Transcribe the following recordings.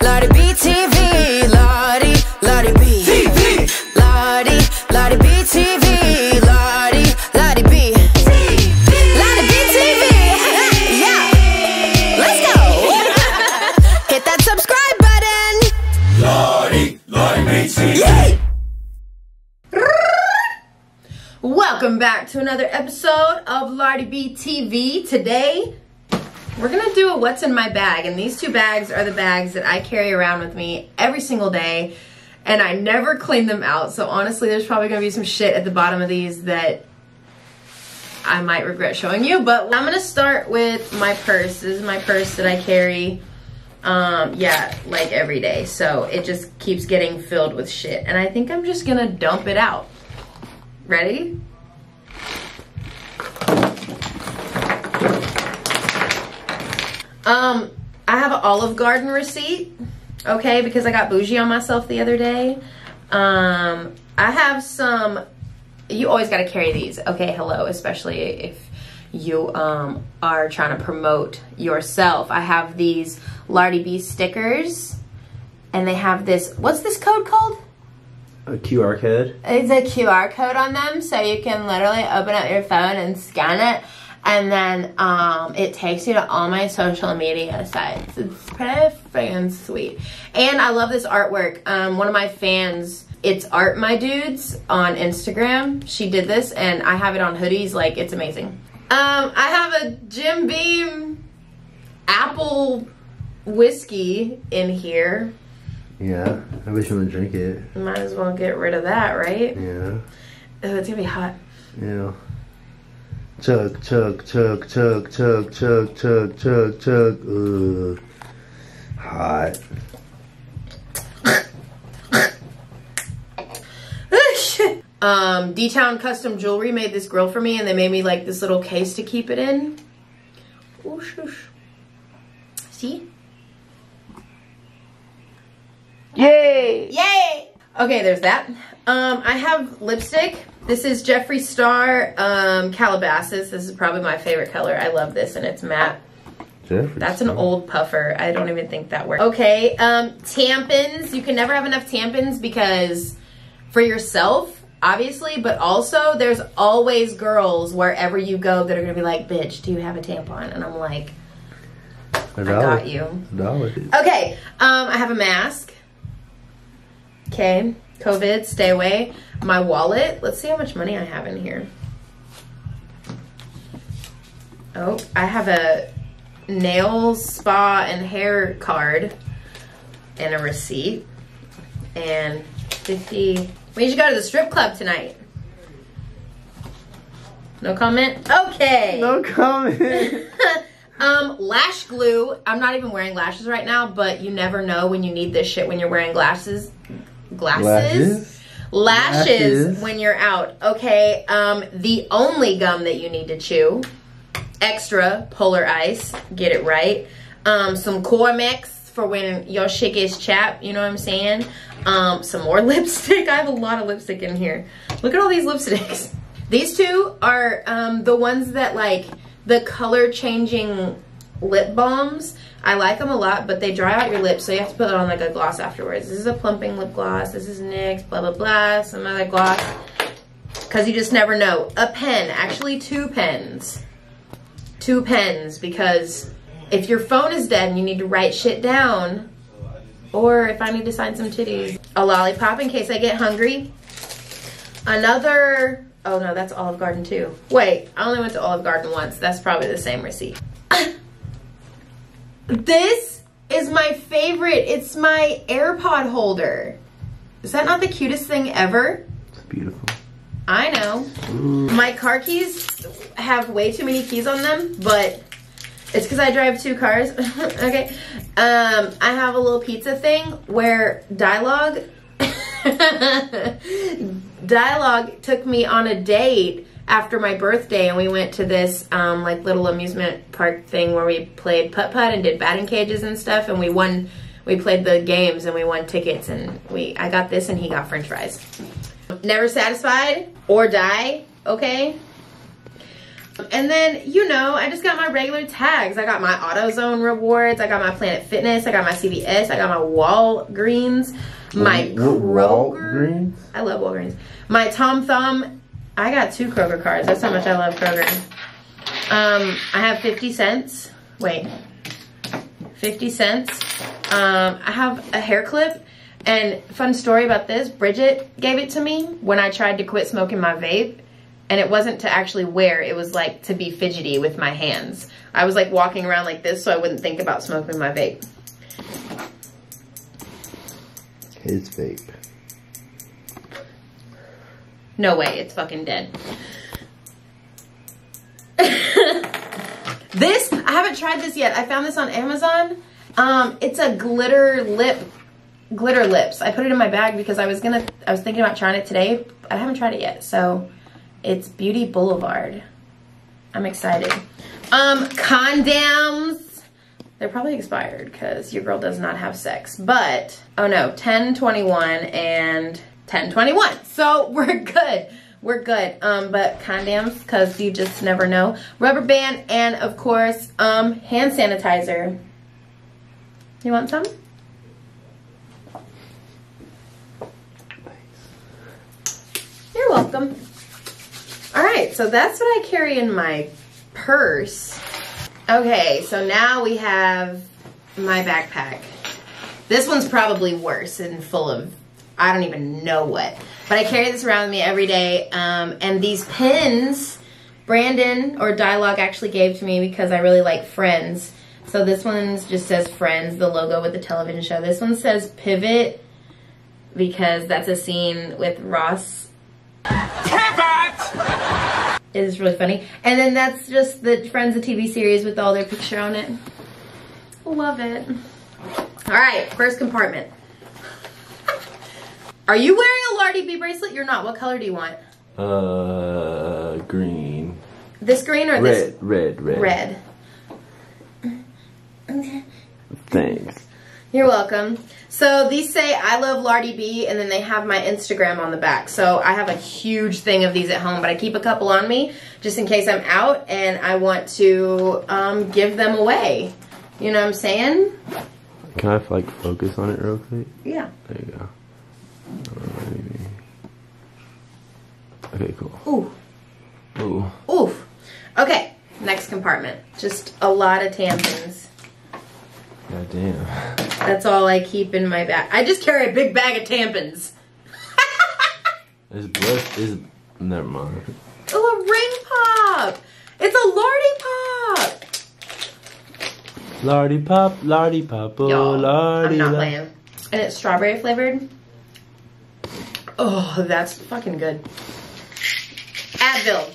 Lardi B TV, Lardi, Lardi B. TV. Lardi, Lardi B TV, Lardi, Lardi B. Lardi B TV. yeah. Let's go. Hit that subscribe button. Lardi, Lardi B TV. Yay. Welcome back to another episode of Lardi B TV. Today, we're gonna do a what's in my bag, and these two bags are the bags that I carry around with me every single day, and I never clean them out. So honestly, there's probably gonna be some shit at the bottom of these that I might regret showing you. But I'm gonna start with my purse. This is my purse that I carry. Um, yeah, like every day. So it just keeps getting filled with shit, and I think I'm just gonna dump it out. Ready? Um, I have an Olive Garden receipt, okay, because I got bougie on myself the other day. Um, I have some, you always got to carry these, okay, hello, especially if you um, are trying to promote yourself. I have these Lardi B stickers, and they have this, what's this code called? A QR code. It's a QR code on them, so you can literally open up your phone and scan it, and then um, it takes you to all my social media sites. It's pretty freaking sweet. And I love this artwork. Um, one of my fans, it's Art My Dudes on Instagram. She did this, and I have it on hoodies. Like, it's amazing. Um, I have a Jim Beam apple whiskey in here. Yeah, I wish you would drink it. Might as well get rid of that, right? Yeah, Oh, it's gonna be hot. yeah. Chug, chug, chug, chug, chug, chug, chug, chug, chug. Ugh. Hot. um, D-Town Custom Jewelry made this grill for me and they made me like this little case to keep it in. Ooh, shush. See? Yay! Yay! Okay, there's that. Um, I have lipstick. This is Jeffree Star um, Calabasas. This is probably my favorite color. I love this and it's matte. Jeffrey. That's an old puffer. I don't even think that works. Okay, um, tampons. You can never have enough tampons because for yourself, obviously, but also there's always girls wherever you go that are gonna be like, bitch, do you have a tampon? And I'm like, I got you. Dollar. okay, um, I have a mask. Okay, COVID, stay away. My wallet. Let's see how much money I have in here. Oh, I have a nails, spa, and hair card and a receipt. And 50. We should go to the strip club tonight. No comment? Okay. No comment. um, lash glue. I'm not even wearing lashes right now, but you never know when you need this shit when you're wearing glasses. Glasses? Lashes. Lashes, Lashes. when you're out. Okay. Um, the only gum that you need to chew. Extra polar ice. Get it right. Um, some Carmex for when your shit gets chapped. You know what I'm saying? Um, some more lipstick. I have a lot of lipstick in here. Look at all these lipsticks. These two are um, the ones that like the color changing lip balms. I like them a lot, but they dry out your lips, so you have to put it on like a gloss afterwards. This is a plumping lip gloss. This is NYX, blah, blah, blah. Some other gloss. Because you just never know. A pen. Actually, two pens. Two pens, because if your phone is dead and you need to write shit down, or if I need to sign some titties. A lollipop in case I get hungry. Another, oh no, that's Olive Garden too. Wait, I only went to Olive Garden once. That's probably the same receipt. this is my favorite. It's my AirPod holder. Is that not the cutest thing ever? It's beautiful. I know. My car keys have way too many keys on them, but it's because I drive two cars. okay. Um, I have a little pizza thing where Dielog Dielog took me on a date after my birthday and we went to this um, like little amusement park thing where we played putt putt and did batting cages and stuff and we won we played the games and we won tickets and we I got this and he got french fries. Never satisfied or die, okay? And then, you know, I just got my regular tags. I got my AutoZone rewards. I got my Planet Fitness. I got my CVS. I got my Walgreens. My Kroger. Walgreens? I love Walgreens. My Tom Thumb. I got two Kroger cards. That's how much I love Kroger. Um, I have 50 cents. Wait. 50 cents. Um, I have a hair clip. And fun story about this, Bridget gave it to me when I tried to quit smoking my vape. And it wasn't to actually wear, it was like to be fidgety with my hands. I was like walking around like this so I wouldn't think about smoking my vape. His vape. No way, it's fucking dead. this, I haven't tried this yet. I found this on Amazon. Um, it's a glitter lip, glitter lips. I put it in my bag because I was gonna, I was thinking about trying it today. I haven't tried it yet, so it's Beauty Boulevard. I'm excited. Um, condoms. They're probably expired because your girl does not have sex. But, oh no, 1021 and 1021. So we're good. We're good. Um, but condoms, because you just never know. Rubber band, and of course, um, hand sanitizer. You want some? You're welcome. All right, so that's what I carry in my purse. Okay, so now we have my backpack. This one's probably worse and full of, I don't even know what. But I carry this around with me every day. Um, and these pins, Brandon or Dielog actually gave to me because I really like Friends. So this one just says Friends, the logo with the television show. This one says Pivot because that's a scene with Ross Pivot! it is really funny. And then that's just the Friends of TV series with all their picture on it. Love it. All right, first compartment. Are you wearing a Lardi B bracelet? You're not. What color do you want? Uh, green. This green or this Red, red, red. red? Thanks. You're welcome. So these say I love Lardi B and then they have my Instagram on the back. So I have a huge thing of these at home, but I keep a couple on me just in case I'm out and I want to um, give them away. You know what I'm saying? Can I like focus on it real quick? Yeah. There you go. Okay, cool. Ooh. Ooh. Oof. Okay, next compartment. Just a lot of tampons. God damn. That's all I keep in my bag. I just carry a big bag of tampons. This blood is. Never mind. Oh, a ring pop. It's a Lardy pop. Lardy pop, lardy pop, oh lardy. I'm not la- playing. And it's strawberry flavored. Oh, that's fucking good. Advil.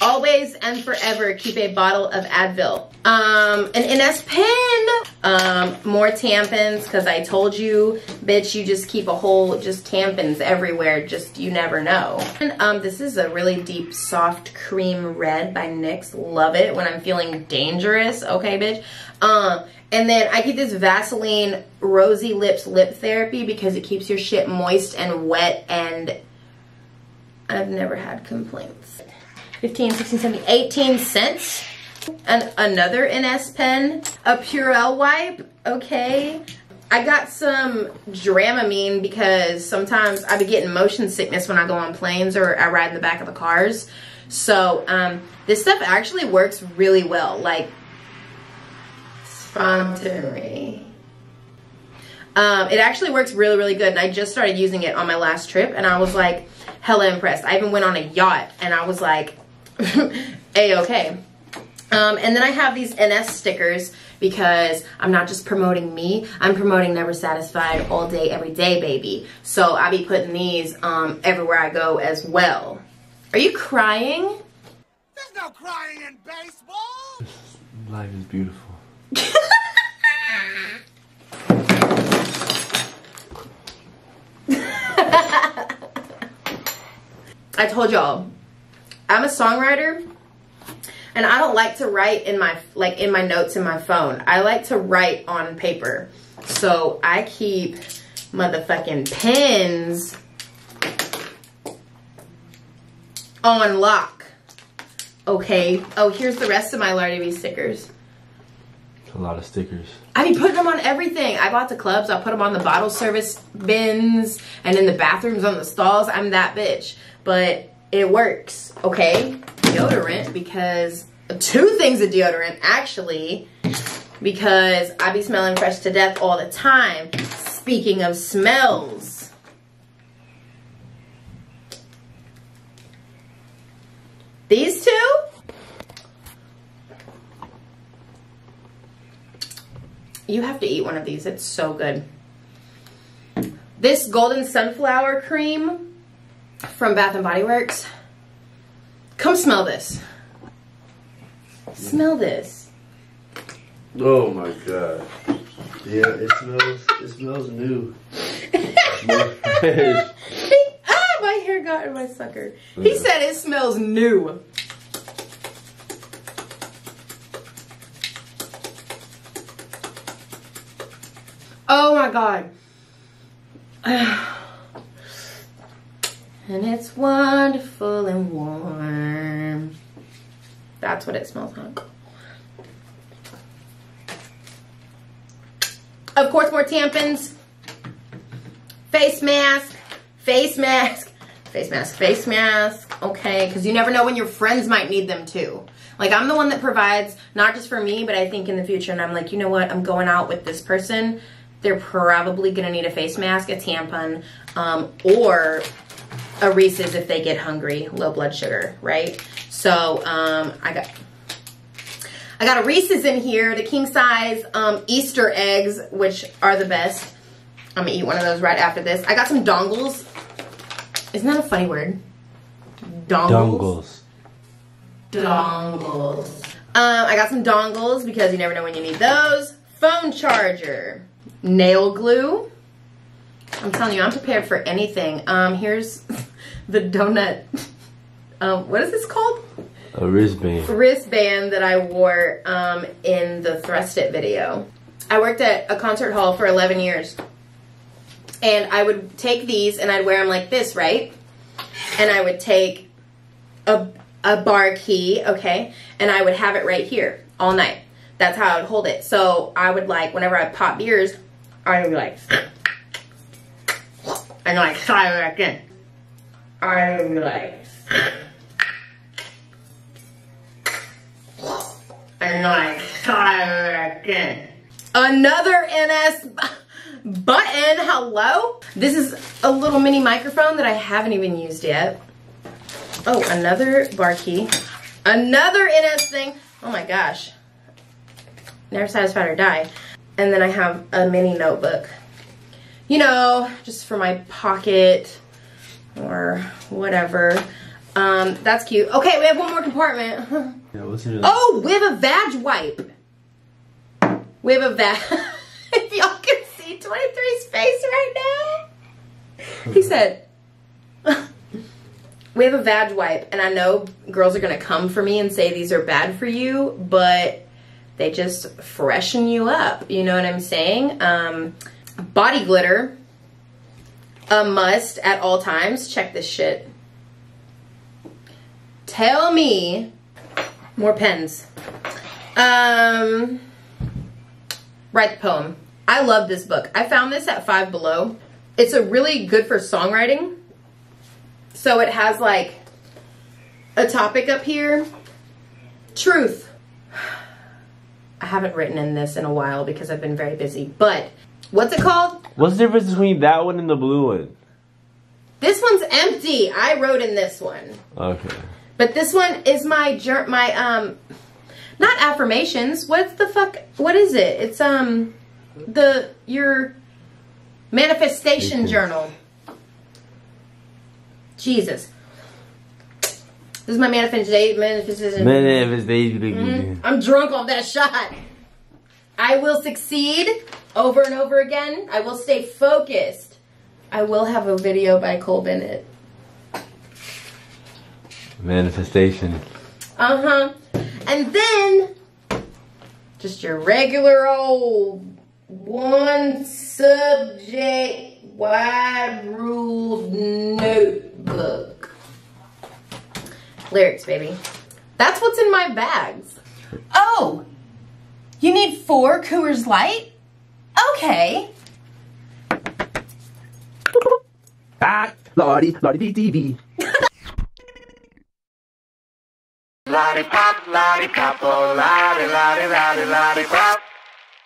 Always and forever keep a bottle of Advil. Um, an NS pen. Um, more tampons because I told you, bitch, you just keep a whole just tampons everywhere. Just you never know. And um, this is a really deep, soft cream red by NYX. Love it when I'm feeling dangerous. Okay, bitch. Um, and then I get this Vaseline Rosy Lips Lip Therapy because it keeps your shit moist and wet and I've never had complaints. 15, 16, 17, 18 cents. And another NS pen. A Purell wipe. Okay. I got some Dramamine because sometimes I be getting motion sickness when I go on planes or I ride in the back of the cars. So um, this stuff actually works really well. Like spontaneity. Um, it actually works really, really good. And I just started using it on my last trip and I was like hella impressed. I even went on a yacht and I was like, a-okay. Um, and then I have these NS stickers because I'm not just promoting me, I'm promoting Never Satisfied all day, every day, baby. So I'll be putting these um, everywhere I go as well. Are you crying? There's no crying in baseball. Life is beautiful. I told y'all, I'm a songwriter and I don't like to write in my like in my notes in my phone. I like to write on paper. So I keep motherfucking pens on lock. Okay. Oh, here's the rest of my Lardi B stickers. A lot of stickers. I be putting them on everything. I bought the clubs. I put them on the bottle service bins and in the bathrooms on the stalls. I'm that bitch. But it works, okay? Deodorant because two things of deodorant actually because I be smelling fresh to death all the time. Speaking of smells. These two? You have to eat one of these. It's so good. This golden sunflower cream from Bath and Body Works. Come smell this. Smell this. Oh my god. Yeah, it smells. It smells new. Ah, my hair got in my sucker. He said it smells new. Oh my god. And it's wonderful and warm. That's what it smells like. Of course, more tampons face mask, face mask, face mask, face mask. Okay, because you never know when your friends might need them too. Like I'm the one that provides not just for me, but I think in the future, and I'm like, you know what? I'm going out with this person. They're probably gonna need a face mask, a tampon, um, or a Reese's if they get hungry, low blood sugar, right? So um, I got I got a Reese's in here, the king size um, Easter eggs, which are the best. I'm gonna eat one of those right after this. I got some dongles. Isn't that a funny word? Dongles. Dongles. Um, I got some dongles because you never know when you need those. Phone charger. Nail glue. I'm telling you, I'm prepared for anything. Um, here's the donut. Um, what is this called? A wristband. wristband that I wore um, in the Thrust It video. I worked at a concert hall for 11 years. And I would take these and I'd wear them like this, right? And I would take a, a bar key, okay? And I would have it right here all night. That's how I would hold it. So I would like, whenever I pop beers, I like, and like, try it back in. I like, and like try it again. Another NS button. Hello. This is a little mini microphone that I haven't even used yet. Oh, another bar key. Another NS thing. Oh my gosh. Never satisfied or die. And then I have a mini notebook. You know, just for my pocket or whatever. Um, that's cute. Okay, we have one more compartment. Yeah, what's in it? Oh, we have a vag wipe. We have a vag. if y'all can see 23's face right now, he said, "We have a vag wipe," and I know girls are gonna come for me and say these are bad for you, but they just freshen you up. You know what I'm saying? Um, body glitter, a must at all times. Check this shit. Tell me more pens. Um, write the poem. I love this book. I found this at Five Below. It's a really good for songwriting. So it has like a topic up here. Truth. I haven't written in this in a while because I've been very busy. But what's it called? What's the difference between that one and the blue one? This one's empty. I wrote in this one. Okay. But this one is my jour- my um not affirmations. What's the fuck what is it? It's um the your manifestation journal. Jesus. This is my manifestation manifestation. Manifestation. I'm drunk off that shot. I will succeed over and over again. I will stay focused. I will have a video by Cole Bennett. Manifestation. Uh huh. And then just your regular old one subject wide ruled notebook. Lyrics, baby. That's what's in my bags. Oh, you need four Coors Light? Okay. Ah, Lardi, Lardi BTV. Lollipop, lollipop, oh, lolly, lolly, lolly, lollipop.